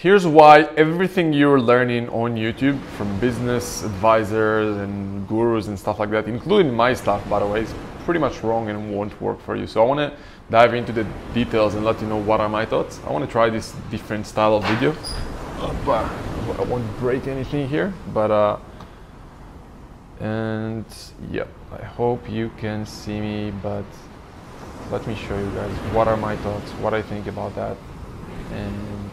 Here's why everything you're learning on YouTube from business advisors and gurus and stuff like that, including my stuff, by the way, is pretty much wrong and won't work for you. So I want to dive into the details and let you know what are my thoughts. I want to try this different style of video, I won't break anything here. But uh, and yeah, I hope you can see me. But let me show you guys what are my thoughts, what I think about that, and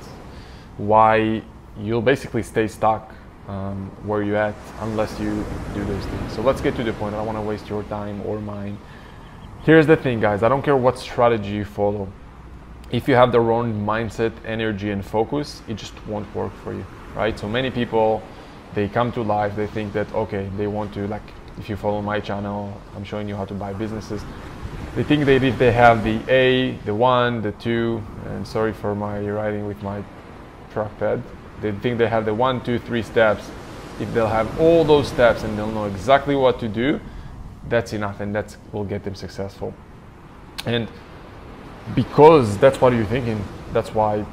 why you'll basically stay stuck um, where you're at unless you do those things. So let's get to the point. I don't want to waste your time or mine. Here's the thing, guys. I don't care what strategy you follow. If you have the wrong mindset, energy, and focus, it just won't work for you, right? So many people, they come to life, they think that, okay, they want to, like, if you follow my channel, I'm showing you how to buy businesses. They think that if they have the A, the one, the two, and sorry for my writing with my They think they have the one, two, three steps. If they'll have all those steps and they'll know exactly what to do, that's enough and that will get them successful. And because that's what you're thinking, that's why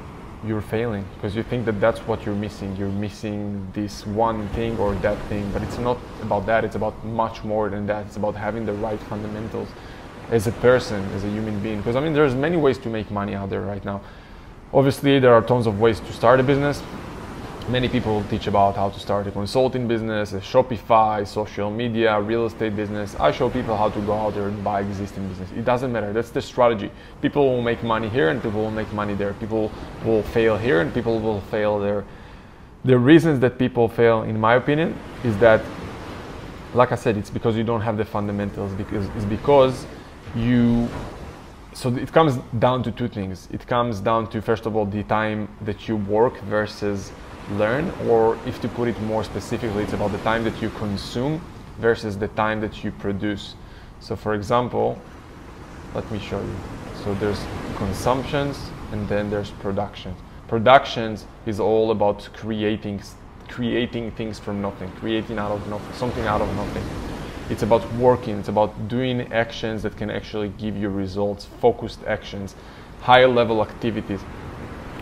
you're failing because you think that that's what you're missing. You're missing this one thing or that thing, but it's not about that. It's about much more than that. It's about having the right fundamentals as a person, as a human being. Because I mean, there's many ways to make money out there right now. Obviously, there are tons of ways to start a business. Many people teach about how to start a consulting business, a Shopify, social media, real estate business. I show people how to go out there and buy existing business. It doesn't matter. That's the strategy. People will make money here and people will make money there. People will fail here and people will fail there. The reasons that people fail, in my opinion, is that, like I said, it's because you don't have the fundamentals. Because it's because you so it comes down to two things. It comes down to first of all the time that you work versus learn, or if to put it more specifically, it's about the time that you consume versus the time that you produce. So for example, let me show you. So there's consumptions and then there's production. Productions is all about creating creating things from nothing, creating out of nothing, something out of nothing. It's about working, it's about doing actions that can actually give you results, focused actions, higher level activities.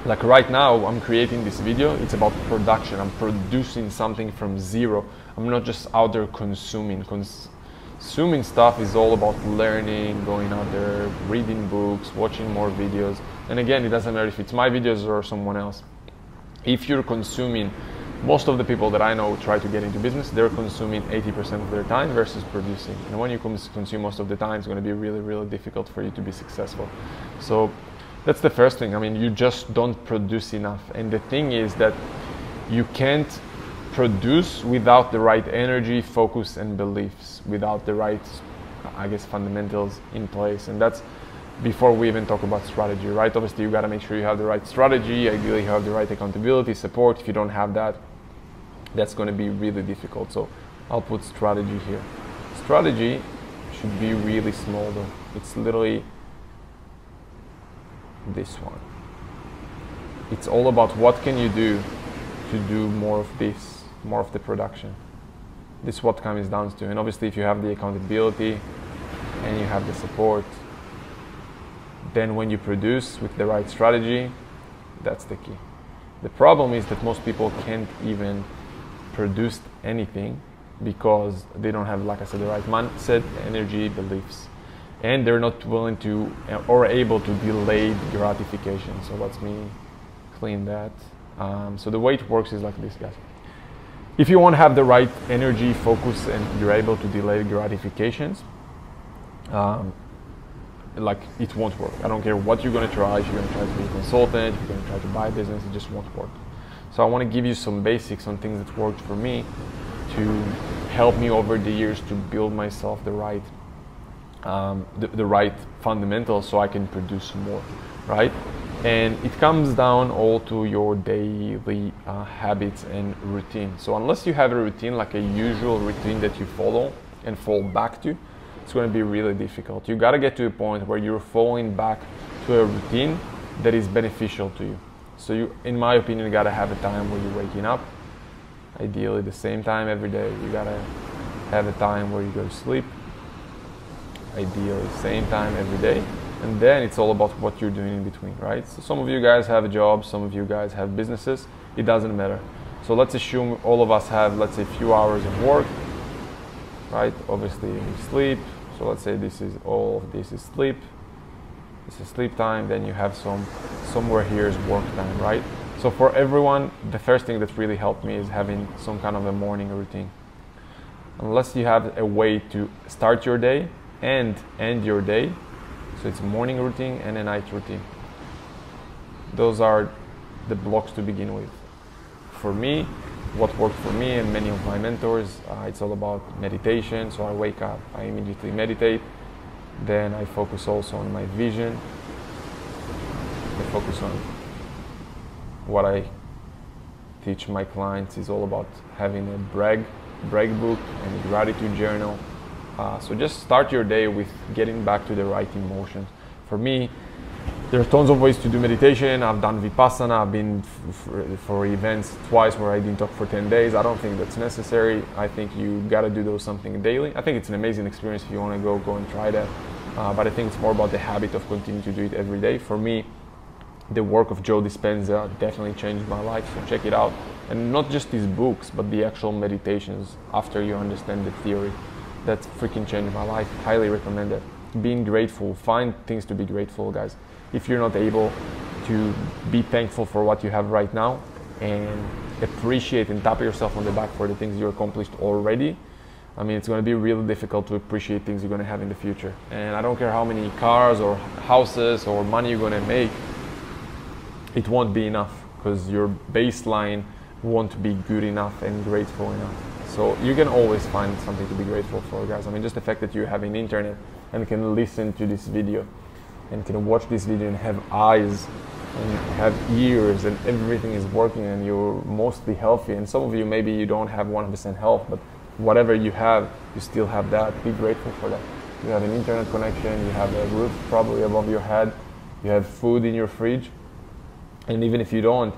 Like right now, I'm creating this video, it's about production. I'm producing something from zero. I'm not just out there consuming. Consuming stuff is all about learning, going out there, reading books, watching more videos. And again, it doesn't matter if it's my videos or someone else. If you're consuming most of the people that I know try to get into business, they're consuming 80% of their time versus producing. And when you consume most of the time, it's going to be really, really difficult for you to be successful. So that's the first thing. I mean, you just don't produce enough. And the thing is that you can't produce without the right energy, focus, and beliefs, without the right, I guess, fundamentals in place. And that's before we even talk about strategy, right? Obviously, you got to make sure you have the right strategy. Ideally, you have the right accountability, support. If you don't have that, that's going to be really difficult. So I'll put strategy here. Strategy should be really small though. It's literally this one. It's all about what can you do to do more of this, more of the production. This is what comes down to. And obviously if you have the accountability and you have the support, then when you produce with the right strategy, that's the key. The problem is that most people can't even produced anything because they don't have, like I said, the right mindset, energy, beliefs. And they're not willing to or able to delay gratification. So let me clean that. Um, so the way it works is like this, guys. If you want to have the right energy, focus, and you're able to delay gratifications, um, like it won't work. I don't care what you're going to try. If you're going to try to be a consultant, if you're going to try to buy a business, it just won't work. So I want to give you some basics on things that worked for me to help me over the years to build myself the right um, the, the, right fundamentals so I can produce more, right? And it comes down all to your daily uh, habits and routine. So unless you have a routine, like a usual routine that you follow and fall back to, it's going to be really difficult. You got to get to a point where you're falling back to a routine that is beneficial to you. So you, in my opinion, you gotta have a time where you're waking up. Ideally, the same time every day. You gotta have a time where you go to sleep. Ideally, same time every day. and then it's all about what you're doing in between, right? So some of you guys have a job, some of you guys have businesses. It doesn't matter. So let's assume all of us have, let's say, a few hours of work, right? Obviously, we sleep. So let's say this is all this is sleep. Is sleep time. Then you have some somewhere here is work time, right? So for everyone, the first thing that really helped me is having some kind of a morning routine. Unless you have a way to start your day and end your day, so it's a morning routine and a night routine. Those are the blocks to begin with. For me, what worked for me and many of my mentors, uh, it's all about meditation. So I wake up, I immediately meditate. Then I focus also on my vision. I focus on what I teach my clients is all about having a brag, brag book and gratitude journal uh, so just start your day with getting back to the right emotions. For me, there are tons of ways to do meditation. I've done Vipassana. I've been for events twice where I didn't talk for 10 days. I don't think that's necessary. I think you got to do those something daily. I think it's an amazing experience if you want to go, go and try that. Uh, but I think it's more about the habit of continuing to do it every day. For me, the work of Joe Dispenza definitely changed my life. So check it out. And not just these books, but the actual meditations after you understand the theory that freaking changed my life. Highly recommend it. Being grateful, find things to be grateful, guys. If you're not able to be thankful for what you have right now and appreciate and tap yourself on the back for the things you accomplished already, I mean, it's going to be really difficult to appreciate things you're going to have in the future. And I don't care how many cars or houses or money you're going to make, it won't be enough because your baseline won't be good enough and grateful enough. So you can always find something to be grateful for, guys. I mean, just the fact that you have an internet and can listen to this video and can watch this video and have eyes and have ears and everything is working and you're mostly healthy. And some of you, maybe you don't have 100% health, but whatever you have, you still have that. Be grateful for that. You have an internet connection, you have a roof probably above your head, you have food in your fridge. And even if you don't,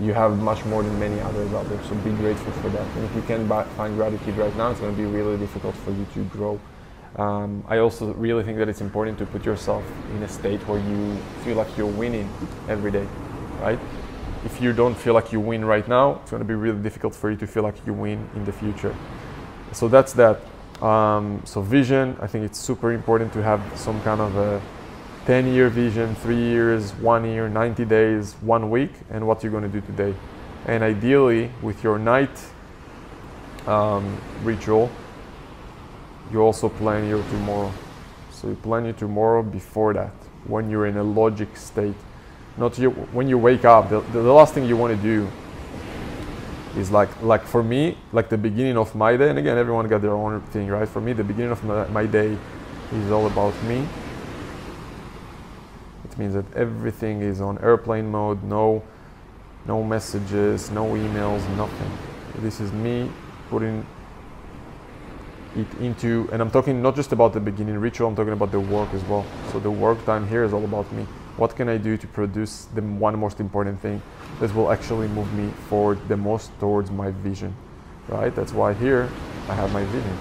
you have much more than many others out there. So be grateful for that. And if you can't find gratitude right now, it's going to be really difficult for you to grow. Um, I also really think that it's important to put yourself in a state where you feel like you're winning every day, right? If you don't feel like you win right now, it's going to be really difficult for you to feel like you win in the future. So that's that. Um, so vision, I think it's super important to have some kind of a 10 year vision, three years, one year, 90 days, one week, and what you're going to do today. And ideally, with your night um, ritual, you also plan your tomorrow. So you plan your tomorrow before that, when you're in a logic state. Not you, when you wake up, the, the last thing you want to do is like, like for me, like the beginning of my day, and again, everyone got their own thing, right? For me, the beginning of my, my day is all about me it means that everything is on airplane mode, no, no messages, no emails, nothing. This is me putting it into, and I'm talking not just about the beginning ritual, I'm talking about the work as well. So the work time here is all about me. What can I do to produce the one most important thing that will actually move me forward the most towards my vision, right? That's why here I have my vision.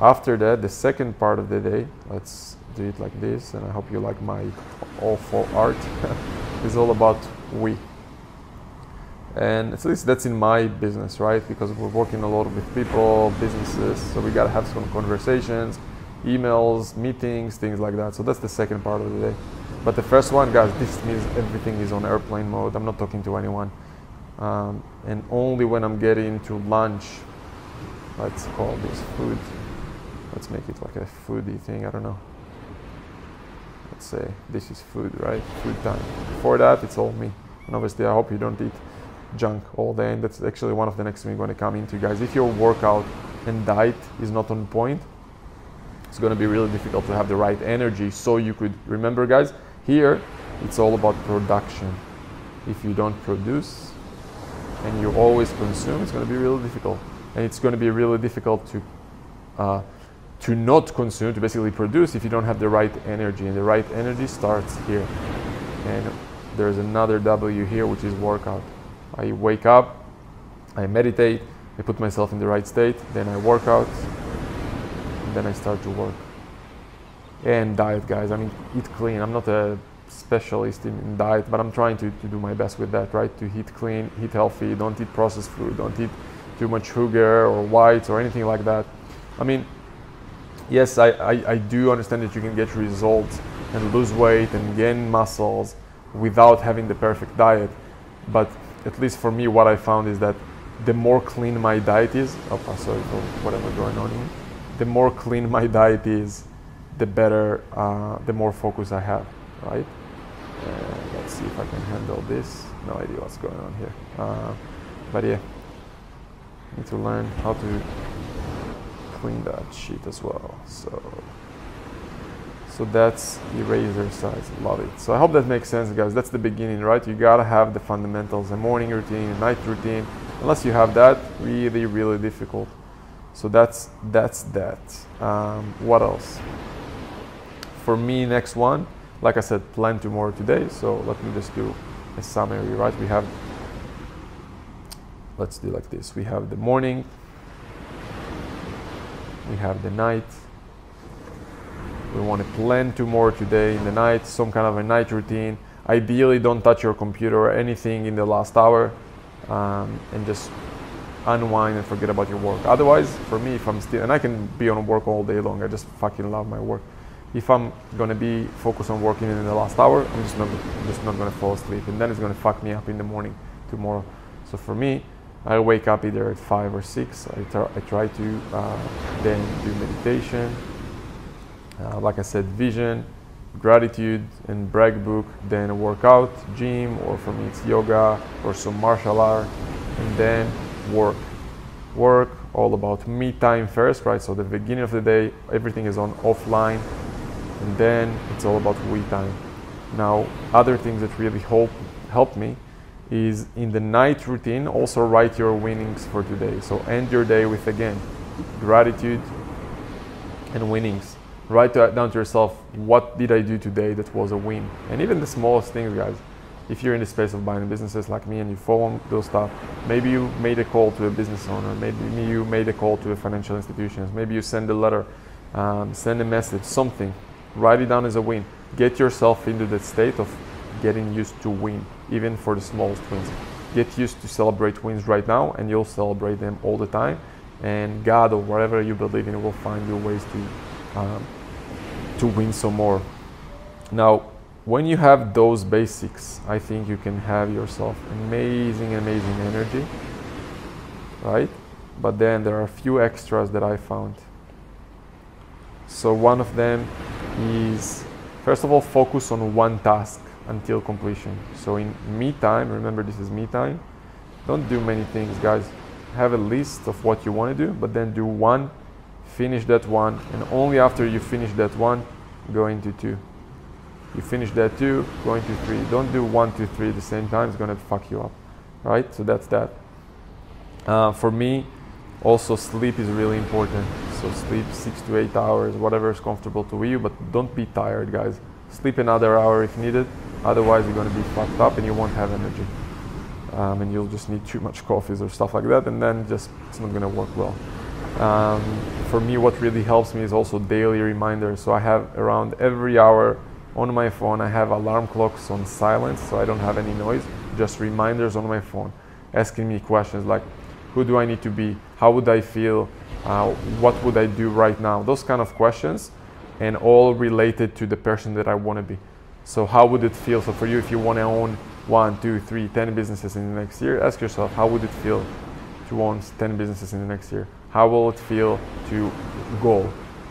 After that, the second part of the day, let's do it like this and I hope you like my awful art. it's all about we. And at least that's in my business, right? Because we're working a lot with people, businesses, so we gotta have some conversations, emails, meetings, things like that. So that's the second part of the day. But the first one, guys, this means everything is on airplane mode. I'm not talking to anyone. Um, and only when I'm getting to lunch, let's call this food. Let's make it like a foodie thing, I don't know let's say this is food, right? Food time. Before that, it's all me. And obviously, I hope you don't eat junk all day. And that's actually one of the next things we're going to come into, guys. If your workout and diet is not on point, it's going to be really difficult to have the right energy. So you could remember, guys, here it's all about production. If you don't produce and you always consume, it's going to be really difficult. And it's going to be really difficult to uh, to not consume, to basically produce if you don't have the right energy. And the right energy starts here. And there's another W here, which is workout. I wake up, I meditate, I put myself in the right state, then I work out, then I start to work. and diet, guys. I mean, eat clean. I'm not a specialist in, in diet, but I'm trying to, to do my best with that, right? To eat clean, eat healthy, don't eat processed food, don't eat too much sugar or whites or anything like that. I mean, yes, I, I, I do understand that you can get results and lose weight and gain muscles without having the perfect diet. But at least for me, what I found is that the more clean my diet is, oh, sorry for whatever going on here, the more clean my diet is, the better, uh, the more focus I have, right? Uh, let's see if I can handle this. No idea what's going on here. Uh, but yeah, need to learn how to clean that sheet as well. So, so that's the razor size. Love it. So I hope that makes sense, guys. That's the beginning, right? You gotta have the fundamentals: a morning routine, a night routine. Unless you have that, really, really difficult. So that's that's that. Um, what else? For me, next one, like I said, plan tomorrow today. So let me just do a summary, right? We have. Let's do like this. We have the morning. We have the night. We want to plan two more today in the night, some kind of a night routine. Ideally, don't touch your computer or anything in the last hour, um, and just unwind and forget about your work. Otherwise, for me, if I'm still, and I can be on work all day long, I just fucking love my work. If I'm gonna be focused on working in the last hour, I'm just not, just not gonna fall asleep, and then it's gonna fuck me up in the morning tomorrow. So for me, I wake up either at five or six. I, tar- I try to uh, then do meditation. Uh, like I said, vision, gratitude, and brag book. Then a workout, gym, or for me it's yoga or some martial art, and then work. Work, all about me time first, right? So the beginning of the day, everything is on offline, and then it's all about we time. Now, other things that really help help me is in the night routine also write your winnings for today. So end your day with again gratitude and winnings. Write down to yourself what did I do today that was a win, and even the smallest things, guys if you're in the space of buying businesses like me and you follow those stuff, maybe you made a call to a business owner, maybe you made a call to a financial institution, maybe you send a letter, um, send a message, something. Write it down as a win. Get yourself into that state of getting used to win, even for the smallest wins. Get used to celebrate wins right now, and you'll celebrate them all the time. And God or whatever you believe in will find you ways to um, to win some more. Now, when you have those basics, I think you can have yourself amazing, amazing energy, right? But then there are a few extras that I found. So one of them is, first of all, focus on one task until completion. So in me time, remember this is me time, don't do many things, guys. Have a list of what you want to do, but then do one, finish that one, and only after you finish that one, go into two. You finish that two, go into three. Don't do one, two, three at the same time. It's gonna fuck you up, right? So that's that. Uh, for me, also sleep is really important. So sleep six to eight hours, whatever is comfortable to you, but don't be tired, guys. Sleep another hour if needed. Otherwise, you're gonna be fucked up and you won't have energy. Um, and you'll just need too much coffees or stuff like that, and then just it's not gonna work well. Um, for me, what really helps me is also daily reminders. So I have around every hour on my phone, I have alarm clocks on silence so I don't have any noise, just reminders on my phone asking me questions like who do I need to be? How would I feel? Uh, what would I do right now? Those kind of questions, and all related to the person that I want to be. So, how would it feel? So, for you, if you want to own one, two, three, ten businesses in the next year, ask yourself, how would it feel to own 10 businesses in the next year? How will it feel to goal?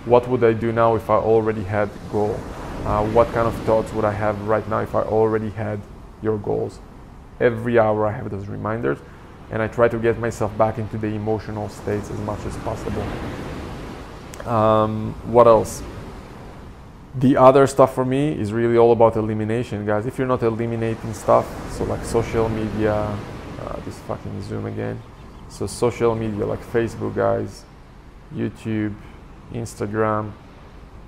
What would I do now if I already had goal? Uh, what kind of thoughts would I have right now if I already had your goals? Every hour I have those reminders and I try to get myself back into the emotional states as much as possible. Um, what else? The other stuff for me is really all about elimination, guys. If you're not eliminating stuff, so like social media, uh, this fucking Zoom again. So social media like Facebook, guys, YouTube, Instagram,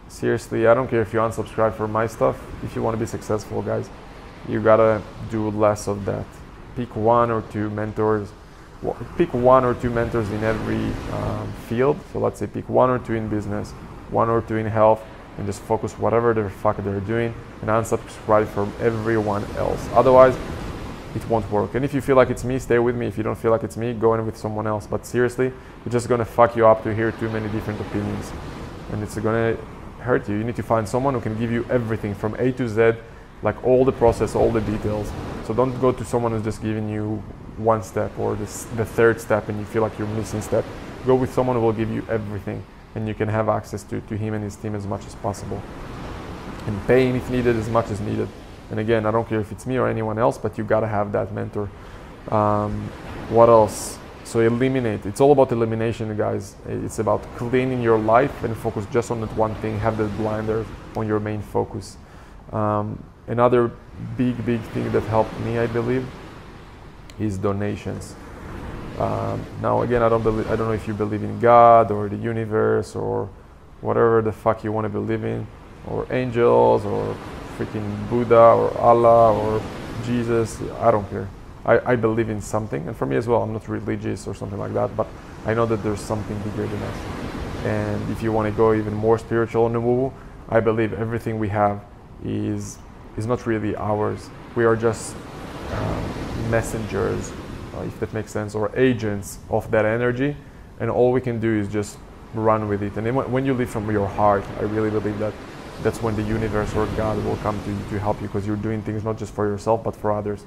seriously, I don't care if you unsubscribe for my stuff. If you want to be successful, guys, you gotta do less of that. Pick one or two mentors. Pick one or two mentors in every um, field. So let's say pick one or two in business, one or two in health, and just focus whatever the fuck they're doing and unsubscribe from everyone else. Otherwise, it won't work. And if you feel like it's me, stay with me. If you don't feel like it's me, go in with someone else. But seriously, it's just gonna fuck you up to hear too many different opinions. And it's gonna hurt you. You need to find someone who can give you everything from A to Z, like all the process, all the details. So don't go to someone who's just giving you one step or the third step and you feel like you're missing step. Go with someone who will give you everything and you can have access to, to him and his team as much as possible. And paying if needed as much as needed. And again, I don't care if it's me or anyone else, but you gotta have that mentor. Um, what else? So eliminate. It's all about elimination, guys. It's about cleaning your life and focus just on that one thing. Have the blinder on your main focus. Um, another big, big thing that helped me, I believe, is donations. Um, now, again, I don't believe. I don't know if you believe in God or the universe or whatever the fuck you want to believe in, or angels or freaking Buddha or Allah or Jesus. I don't care. I, I believe in something, and for me as well. I'm not religious or something like that, but I know that there's something bigger than us. And if you want to go even more spiritual on the woo, I believe everything we have is is not really ours. We are just um, messengers, uh, if that makes sense, or agents of that energy, and all we can do is just run with it. And when you live from your heart, I really believe that that's when the universe or God will come to you to help you because you're doing things not just for yourself but for others.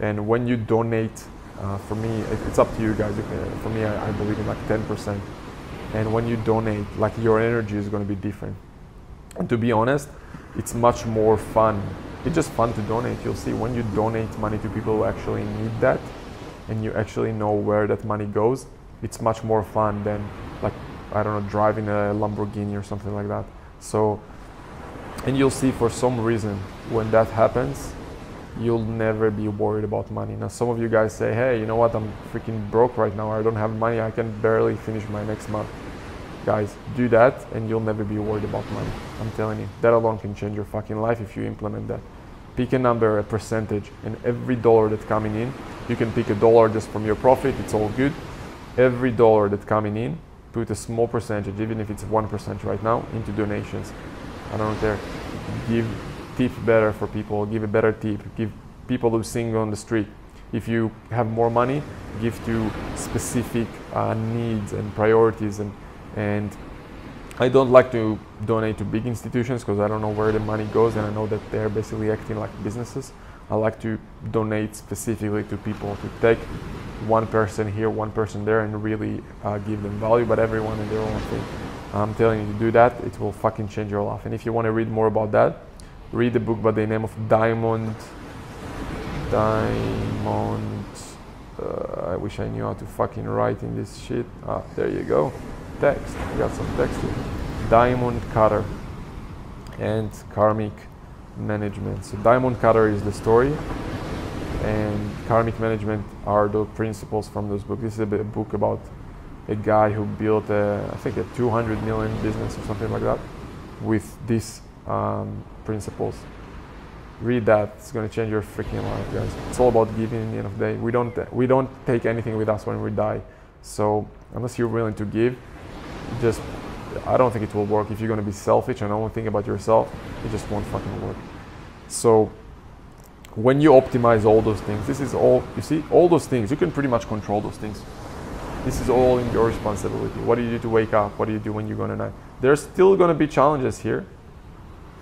And when you donate, uh, for me, it's up to you guys. For me, I, I believe in like 10%. And when you donate, like your energy is going to be different. And to be honest, it's much more fun. It's just fun to donate. You'll see when you donate money to people who actually need that and you actually know where that money goes, it's much more fun than like, I don't know, driving a Lamborghini or something like that. So, and you'll see for some reason when that happens, you'll never be worried about money. Now, some of you guys say, hey, you know what, I'm freaking broke right now. I don't have money. I can barely finish my next month. Guys, do that and you'll never be worried about money. I'm telling you, that alone can change your fucking life if you implement that. Pick a number, a percentage, and every dollar that's coming in, you can pick a dollar just from your profit, it's all good. Every dollar that's coming in, put a small percentage, even if it's 1% right now, into donations. I don't care. Give tip better for people, give a better tip, give people who sing on the street. If you have more money, give to specific uh, needs and priorities and and I don't like to donate to big institutions because I don't know where the money goes and I know that they're basically acting like businesses. I like to donate specifically to people to take one person here, one person there, and really uh, give them value, but everyone in their own thing. I'm telling you to do that, it will fucking change your life. And if you want to read more about that, read the book by the name of Diamond. Diamond. Uh, I wish I knew how to fucking write in this shit. Ah, there you go text. We got some text here. Diamond Cutter and Karmic Management. So Diamond Cutter is the story and Karmic Management are the principles from this book. This is a book about a guy who built a, I think a 200 million business or something like that with these um, principles. Read that; it's gonna change your freaking life, guys. It's all about giving. At the end of the day, we don't we don't take anything with us when we die. So unless you're willing to give, just I don't think it will work if you're going to be selfish and only think about yourself. It just won't fucking work. So when you optimize all those things, this is all you see. All those things you can pretty much control those things. This is all in your responsibility. What do you do to wake up? What do you do when you go to night? There's still going to be challenges here.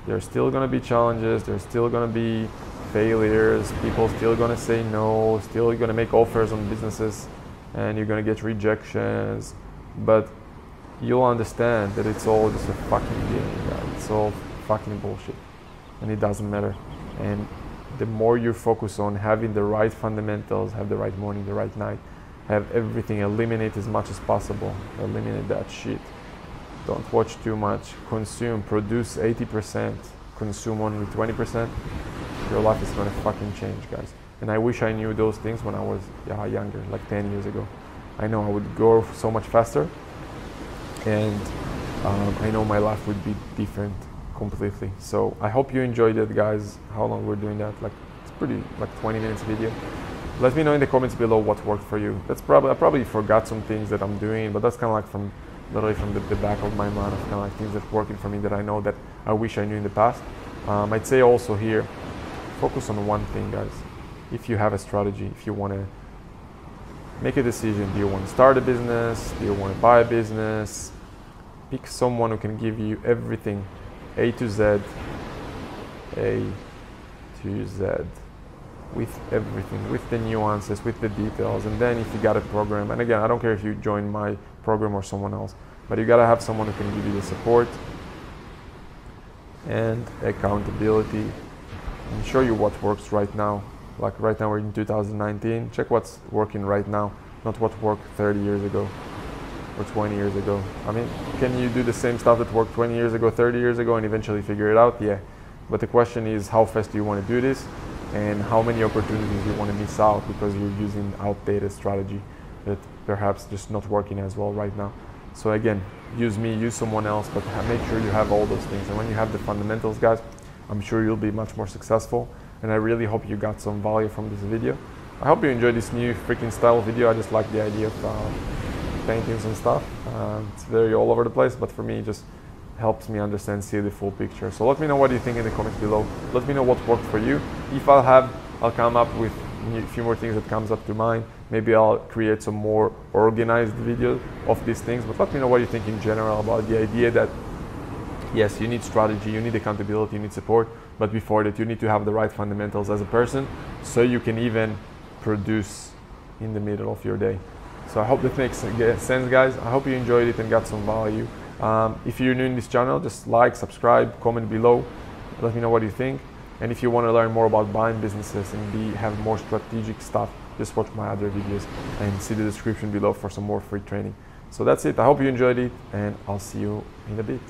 There's still going to be challenges. There's still going to be failures. People still going to say no. Still going to make offers on businesses, and you're going to get rejections. But you'll understand that it's all just a fucking game. It's all fucking bullshit. And it doesn't matter. And the more you focus on having the right fundamentals, have the right morning, the right night, have everything, eliminate as much as possible. Eliminate that shit. Don't watch too much. Consume, produce 80%, consume only 20%. Your life is gonna fucking change, guys. And I wish I knew those things when I was younger, like 10 years ago. I know I would go so much faster, and um, I know my life would be different completely. So I hope you enjoyed it, guys. How long we're doing that? Like it's pretty like 20 minutes video. Let me know in the comments below what worked for you. That's probably I probably forgot some things that I'm doing, but that's kind of like from literally from the, the back of my mind of kind of like things that working for me that I know that I wish I knew in the past. Um, I'd say also here, focus on one thing, guys. If you have a strategy, if you want to make a decision, do you want to start a business? Do you want to buy a business? Pick someone who can give you everything, A to Z, A to Z, with everything, with the nuances, with the details. And then if you got a program, and again, I don't care if you join my program or someone else, but you got to have someone who can give you the support and accountability and show you what works right now. Like right now we're in 2019, check what's working right now, not what worked 30 years ago or 20 years ago. I mean, can you do the same stuff that worked 20 years ago, 30 years ago and eventually figure it out? Yeah. But the question is how fast do you want to do this and how many opportunities you want to miss out because you're using outdated strategy that perhaps just not working as well right now. So again, use me, use someone else, but make sure you have all those things. And when you have the fundamentals, guys, I'm sure you'll be much more successful. And I really hope you got some value from this video. I hope you enjoyed this new freaking style video. I just like the idea of uh, paintings and stuff. Uh, it's very all over the place, but for me, just helps me understand, see the full picture. So let me know what you think in the comments below. Let me know what worked for you. If I'll have, I'll come up with a few more things that comes up to mind. Maybe I'll create some more organized video of these things, but let me know what you think in general about the idea that yes, you need strategy, you need accountability, you need support, but before that, you need to have the right fundamentals as a person so you can even produce in the middle of your day. So I hope that makes uh, sense, guys. I hope you enjoyed it and got some value. Um, if you're new in this channel, just like, subscribe, comment below. Let me know what you think. And if you want to learn more about buying businesses and be, have more strategic stuff, just watch my other videos and see the description below for some more free training. So that's it. I hope you enjoyed it and I'll see you in a bit.